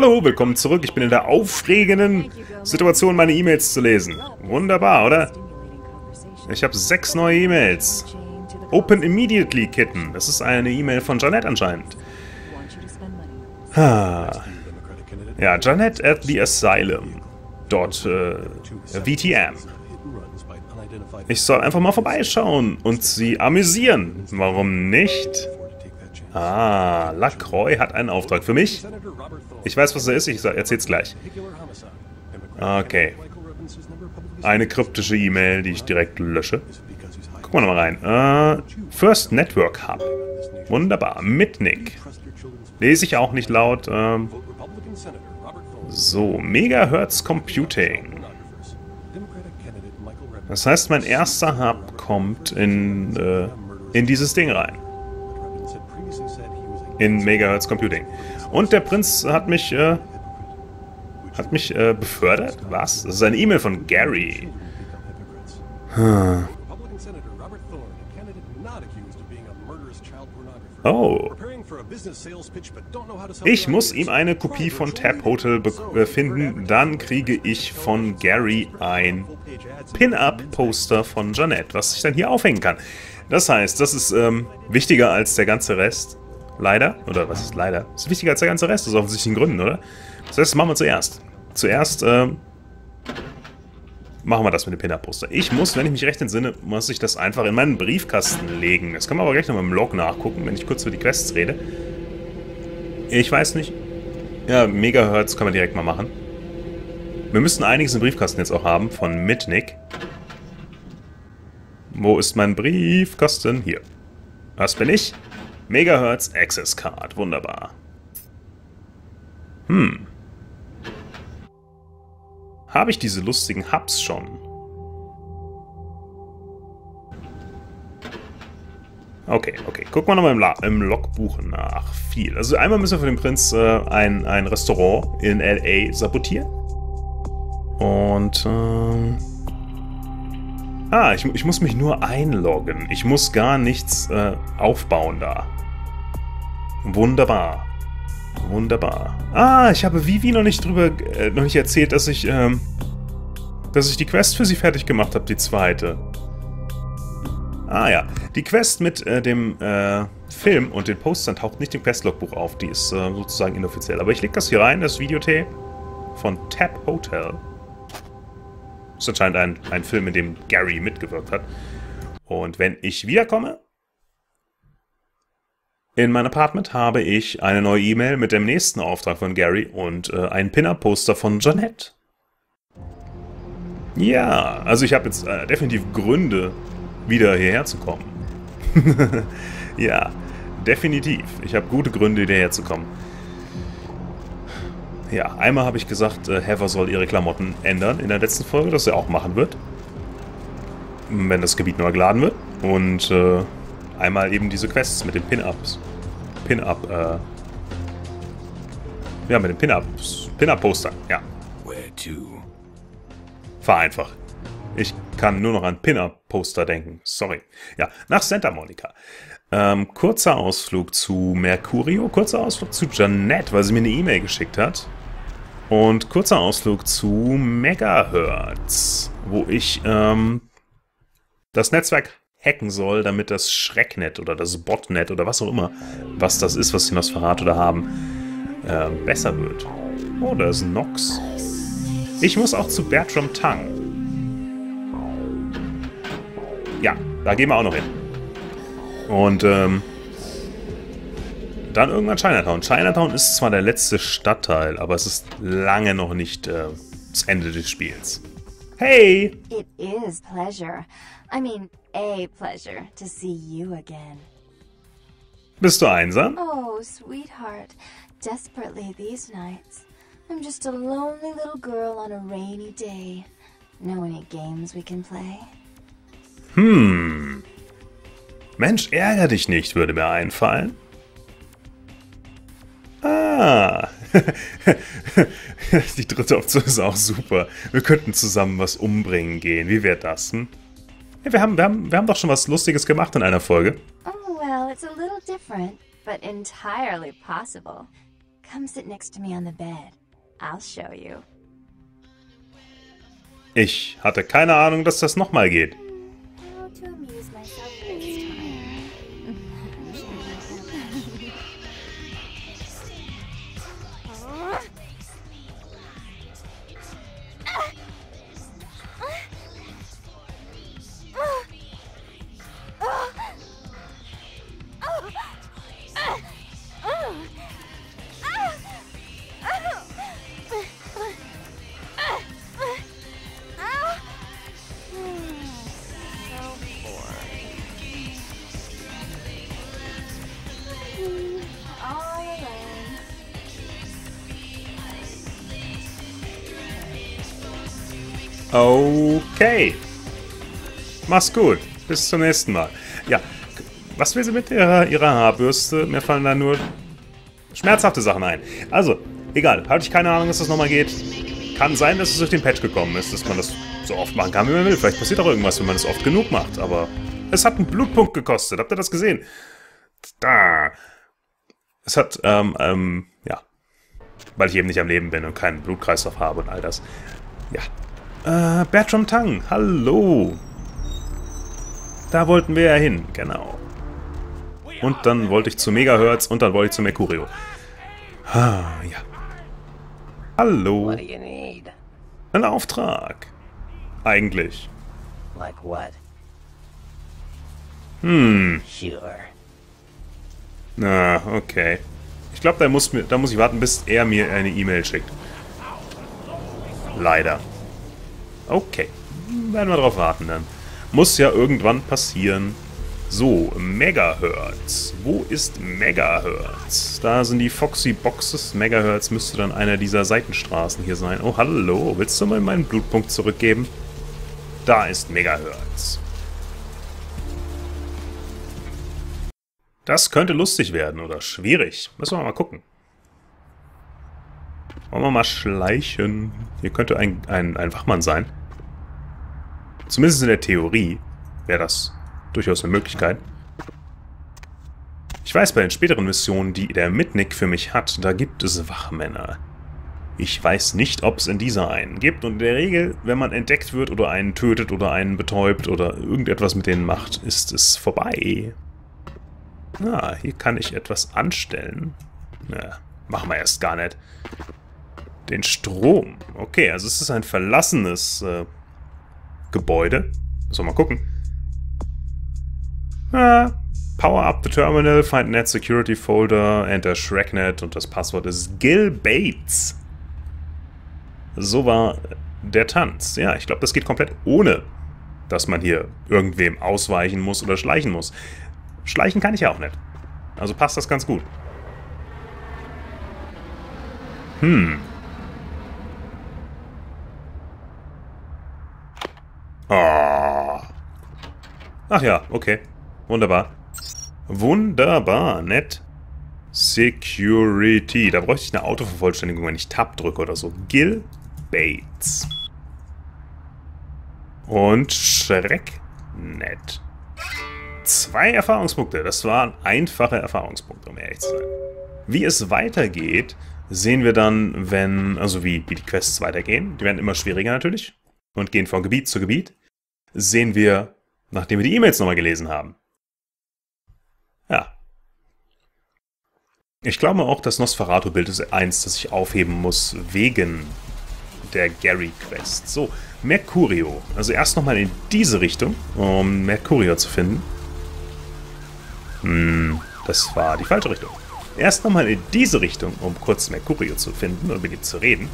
Hallo, willkommen zurück. Ich bin in der aufregenden Situation, meine E-Mails zu lesen. Wunderbar, oder? Ich habe sechs neue E-Mails. Open immediately, Kitten. Das ist eine E-Mail von Janet anscheinend. Ah. Ja, Janet at the Asylum. Dort, äh, VTM. Ich soll einfach mal vorbeischauen und sie amüsieren. Warum nicht? Ah, Lacroix hat einen Auftrag für mich. Ich weiß, was er ist, ich erzähl's gleich. Okay. Eine kryptische E-Mail, die ich direkt lösche. Gucken wir nochmal rein. Uh, First Network Hub. Wunderbar. Mit Nick. Lese ich auch nicht laut. Ähm, so, Megahertz Computing. Das heißt, mein erster Hub kommt in, äh, in dieses Ding rein. In Megahertz Computing. Und der Prinz hat mich, äh, hat mich äh, befördert? Was? Das ist eine E-Mail von Gary. Hm. Oh. Ich muss ihm eine Kopie von Tap Hotel äh, finden, dann kriege ich von Gary ein Pin-Up-Poster von Jeanette, was ich dann hier aufhängen kann. Das heißt, das ist ähm, wichtiger als der ganze Rest. Leider. Oder was ist leider? Das ist wichtiger als der ganze Rest, aus offensichtlichen Gründen, oder? Das heißt, das machen wir zuerst. Zuerst ähm, machen wir das mit dem Pin-Up-Poster. Ich muss, wenn ich mich recht entsinne, muss ich das einfach in meinen Briefkasten legen. Das kann man aber gleich noch im Log nachgucken, wenn ich kurz über die Quests rede. Ich weiß nicht. Ja, Megahertz kann man direkt mal machen. Wir müssen einiges im Briefkasten jetzt auch haben von Mitnick. Wo ist mein Briefkasten? Hier. Was bin ich? Megahertz Access Card. Wunderbar. Hm. Habe ich diese lustigen Hubs schon? Okay, okay. Gucken wir nochmal im, im Logbuch nach. Viel. Also einmal müssen wir für den Prinz äh, ein, ein Restaurant in L.A. sabotieren. Und, ähm... Ah, ich, ich muss mich nur einloggen. Ich muss gar nichts äh, aufbauen da. Wunderbar. Wunderbar. Ah, ich habe Vivi noch nicht drüber, äh, noch nicht erzählt, dass ich, ähm, dass ich die Quest für sie fertig gemacht habe, die zweite. Ah ja, die Quest mit äh, dem äh, Film und den Postern taucht nicht im Questlogbuch auf, die ist äh, sozusagen inoffiziell. Aber ich lege das hier rein, das Videotee von Tap Hotel. Das ist anscheinend ein, ein Film, in dem Gary mitgewirkt hat. Und wenn ich wiederkomme, in mein Apartment habe ich eine neue E-Mail mit dem nächsten Auftrag von Gary und äh, ein Pin-Up-Poster von Jeanette. Ja, also ich habe jetzt äh, definitiv Gründe, wieder hierher zu kommen. ja, definitiv. Ich habe gute Gründe, hierher zu kommen. Ja, einmal habe ich gesagt, äh, Heather soll ihre Klamotten ändern in der letzten Folge, das er auch machen wird. Wenn das Gebiet neu geladen wird. Und äh, einmal eben diese Quests mit den Pin-Ups. Pin-Up, äh... Ja, mit den Pin-Ups. Pin-Up-Poster, ja. Where to? Vereinfacht. Ich kann nur noch an Pin-Up-Poster denken. Sorry. Ja, nach Santa Monica. Ähm, kurzer Ausflug zu Mercurio, kurzer Ausflug zu Janette, weil sie mir eine E-Mail geschickt hat. Und kurzer Ausflug zu Megahertz, wo ich ähm, das Netzwerk hacken soll, damit das Schrecknet oder das Botnet oder was auch immer, was das ist, was sie noch verraten oder haben, äh, besser wird. Oh, da ist Nox. Ich muss auch zu Bertram Tang. Ja, da gehen wir auch noch hin. Und, ähm, dann irgendwann Chinatown. Chinatown ist zwar der letzte Stadtteil, aber es ist lange noch nicht äh, das Ende des Spiels. Hey! It is pleasure. I mean, a pleasure to see you again. Bist du einsam? Oh, sweetheart. Desperately these nights. I'm just a lonely little girl on a rainy day. Know any games we can play? Hm. Mensch, ärger dich nicht, würde mir einfallen. Ah. Die dritte Option ist auch super. Wir könnten zusammen was umbringen gehen. Wie wäre das, hm? Ja, wir, haben, wir, haben, wir haben doch schon was Lustiges gemacht in einer Folge. Oh, well, it's a little different, but entirely possible. Come sit next to me on the bed. I'll show you. Ich hatte keine Ahnung, dass das nochmal geht. Okay. Mach's gut. Bis zum nächsten Mal. Ja, was will sie mit ihrer, ihrer Haarbürste? Mir fallen da nur schmerzhafte Sachen ein. Also, egal. Hatte ich keine Ahnung, dass das nochmal geht. Kann sein, dass es durch den Patch gekommen ist, dass man das so oft machen kann, wie man will. Vielleicht passiert auch irgendwas, wenn man es oft genug macht. Aber es hat einen Blutpunkt gekostet. Habt ihr das gesehen? Da. Es hat, ähm, ähm, ja. Weil ich eben nicht am Leben bin und keinen Blutkreislauf habe und all das. Ja. Äh, Bertram Tang, hallo. Da wollten wir ja hin, genau. Und dann wollte ich zu Megahertz und dann wollte ich zu Mercurio. Ah, ja. Hallo. Ein Auftrag. Eigentlich. Like what? Hm. Sure. Na, okay. Ich glaube, da muss, da muss ich warten, bis er mir eine E-Mail schickt. Leider. Okay. Werden wir drauf warten dann. Muss ja irgendwann passieren. So, Megahertz. Wo ist Megahertz? Da sind die Foxy Boxes. Megahertz müsste dann einer dieser Seitenstraßen hier sein. Oh, hallo. Willst du mal meinen Blutpunkt zurückgeben? Da ist Megahertz. Das könnte lustig werden oder schwierig. Müssen wir mal gucken. Wollen wir mal schleichen. Hier könnte ein, ein, ein Wachmann sein. Zumindest in der Theorie wäre das durchaus eine Möglichkeit. Ich weiß, bei den späteren Missionen, die der Mitnick für mich hat, da gibt es Wachmänner. Ich weiß nicht, ob es in dieser einen gibt. Und in der Regel, wenn man entdeckt wird oder einen tötet oder einen betäubt oder irgendetwas mit denen macht, ist es vorbei. Ah, hier kann ich etwas anstellen. Na, machen wir erst gar nicht. Den Strom. Okay, also es ist ein verlassenes äh, Gebäude. So, mal gucken. Ah, power up the terminal, find net security folder, enter Shreknet und das Passwort ist Gil Bates. So war der Tanz. Ja, ich glaube, das geht komplett ohne, dass man hier irgendwem ausweichen muss oder schleichen muss. Schleichen kann ich ja auch nicht. Also passt das ganz gut. Hm. Ah. Ach ja, okay. Wunderbar. Wunderbar, nett. Security. Da bräuchte ich eine Autovervollständigung, wenn ich Tab drücke oder so. Gil Bates. Und Schrecknet. Zwei Erfahrungspunkte. Das waren einfache Erfahrungspunkte, um ehrlich zu sein. Wie es weitergeht, sehen wir dann, wenn, also wie, wie die Quests weitergehen. Die werden immer schwieriger natürlich und gehen von Gebiet zu Gebiet. Sehen wir, nachdem wir die E-Mails nochmal gelesen haben. Ja. Ich glaube auch, das Nosferatu-Bild ist eins, das ich aufheben muss, wegen der Gary-Quest. So, Mercurio. Also erst nochmal in diese Richtung, um Mercurio zu finden. Hm, das war die falsche Richtung. Erst nochmal in diese Richtung, um kurz Mercurio zu finden und mit ihm zu reden.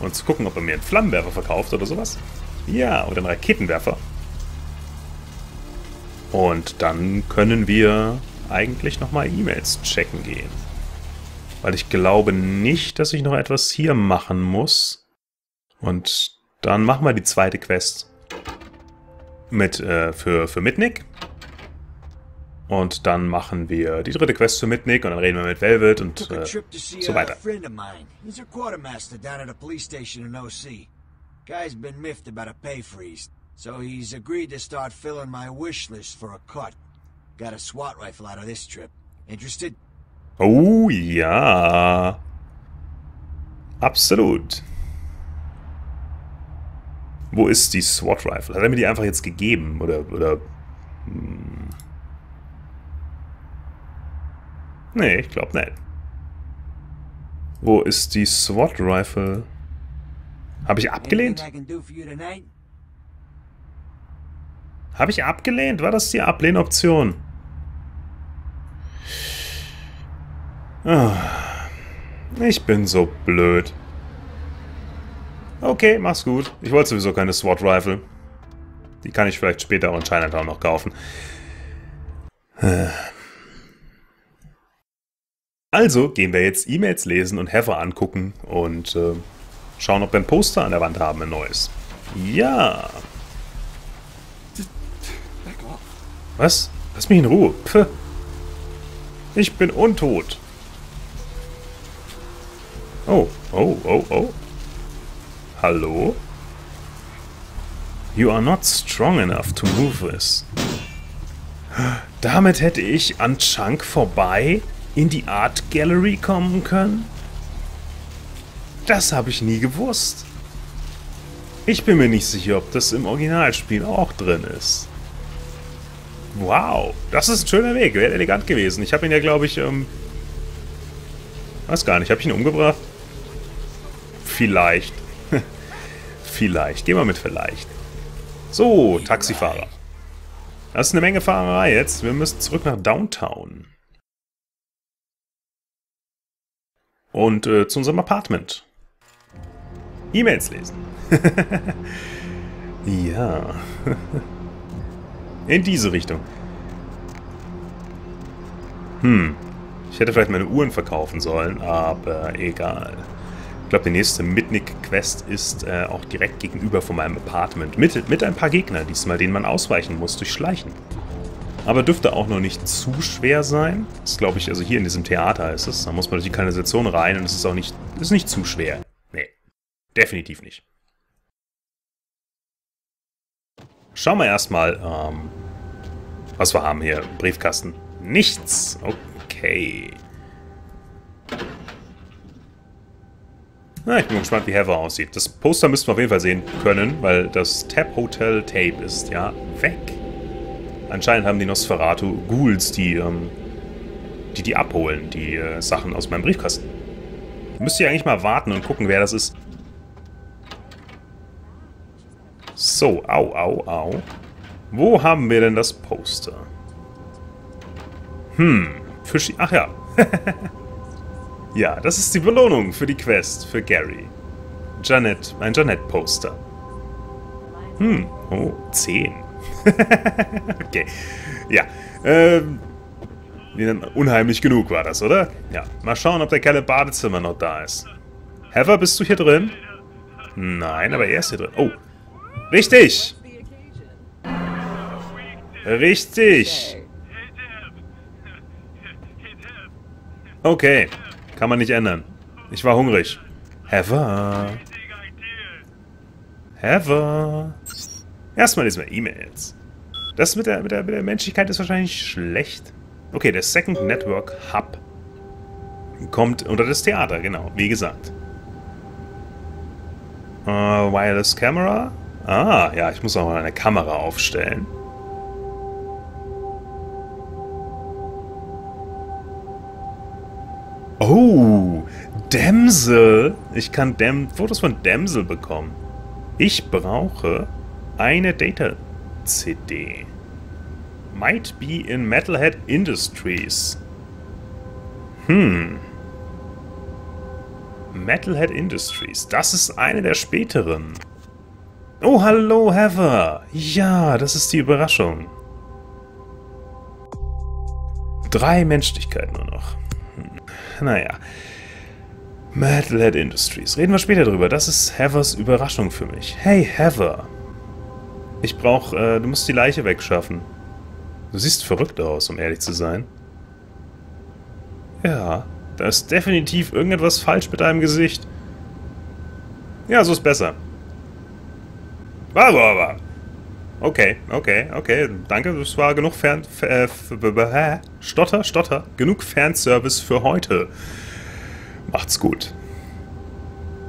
Und zu gucken, ob er mir einen Flammenwerfer verkauft oder sowas. Ja, oder einen Raketenwerfer. Und dann können wir eigentlich nochmal E-Mails checken gehen. Weil ich glaube nicht, dass ich noch etwas hier machen muss. Und dann machen wir die zweite Quest mit äh, für, für Mitnick. Und dann machen wir die dritte Quest für Mitnick und dann reden wir mit Velvet und äh, so weiter. Guy's been miffed about a pay freeze, so he's agreed to start filling my wish list for a cut. Got a SWAT rifle out of this trip. Interested? Oh ja. Absolut. Wo ist die SWAT Rifle? Hat er mir die einfach jetzt gegeben? Oder, oder... Hm. Nee, ich glaube nicht. Wo ist die SWAT Rifle? Habe ich abgelehnt? Habe ich abgelehnt? War das die Ablehnoption? Ah, ich bin so blöd. Okay, mach's gut. Ich wollte sowieso keine SWAT Rifle. Die kann ich vielleicht später auch in Chinatown noch kaufen. Also gehen wir jetzt E-Mails lesen und Heather angucken und äh, schauen, ob wir ein Poster an der Wand haben, ein neues. Ja. Was? Lass mich in Ruhe. Pff. Ich bin untot. Oh, oh, oh, oh. Hallo? You are not strong enough to move this. Damit hätte ich an Chunk vorbei in die Art Gallery kommen können? Das habe ich nie gewusst. Ich bin mir nicht sicher, ob das im Originalspiel auch drin ist. Wow, das ist ein schöner Weg. Wäre elegant gewesen. Ich habe ihn ja, glaube ich, ähm... Weiß gar nicht, habe ich ihn umgebracht? Vielleicht. vielleicht. Gehen wir mit vielleicht. So, Taxifahrer. Das ist eine Menge Fahrerei jetzt. Wir müssen zurück nach Downtown. Und äh, zu unserem Apartment. E-Mails lesen. ja. In diese Richtung. Hm. Ich hätte vielleicht meine Uhren verkaufen sollen, aber egal. Ich glaube, die nächste Mitnick-Quest ist äh, auch direkt gegenüber von meinem Apartment. Mit, mit ein paar Gegner diesmal, denen man ausweichen muss durch Schleichen. Aber dürfte auch noch nicht zu schwer sein. Das glaube ich, also hier in diesem Theater ist es. Da muss man durch die Kanalisation rein und es ist auch nicht, ist nicht zu schwer. Nee, definitiv nicht. Schauen wir erstmal, ähm, was wir haben hier Briefkasten. Nichts. Okay. Na, ich bin gespannt, wie Heather aussieht. Das Poster müssten wir auf jeden Fall sehen können, weil das Tap Hotel Tape ist ja weg. Anscheinend haben die Nosferatu Ghouls, die, ähm, die die abholen, die äh, Sachen aus meinem Briefkasten. Müsst ihr eigentlich mal warten und gucken, wer das ist. So, au, au, au. Wo haben wir denn das Poster? Hm, Fischi... Ach ja. Ja, das ist die Belohnung für die Quest für Gary. Janet, ein Janet-Poster. Hm, oh, 10. okay, ja. Ähm, unheimlich genug war das, oder? Ja, mal schauen, ob der Kerl im Badezimmer noch da ist. Heather, bist du hier drin? Nein, aber er ist hier drin. Oh, richtig! Richtig! Okay. Kann man nicht ändern. Ich war hungrig. Heather. Heather. Erstmal lesen wir E-Mails. Das mit der, mit, der, mit der Menschlichkeit ist wahrscheinlich schlecht. Okay, der Second Network Hub kommt unter das Theater, genau, wie gesagt. Uh, Wireless Camera? Ah, ja, ich muss auch mal eine Kamera aufstellen. Oh, Dämsel. Ich kann Däm Fotos von Dämsel bekommen. Ich brauche eine Data-CD. Might be in Metalhead Industries. Hm. Metalhead Industries. Das ist eine der späteren. Oh, hallo, Heather. Ja, das ist die Überraschung. Drei Menschlichkeiten nur noch. Naja. Metalhead Industries. Reden wir später drüber. Das ist Heathers Überraschung für mich. Hey, Heather. Ich brauch, äh, du musst die Leiche wegschaffen. Du siehst verrückt aus, um ehrlich zu sein. Ja, da ist definitiv irgendetwas falsch mit deinem Gesicht. Ja, so ist besser. Okay, okay, okay. Danke, das war genug Fern... Äh, Stotter, Stotter. Genug Fanservice für heute. Macht's gut.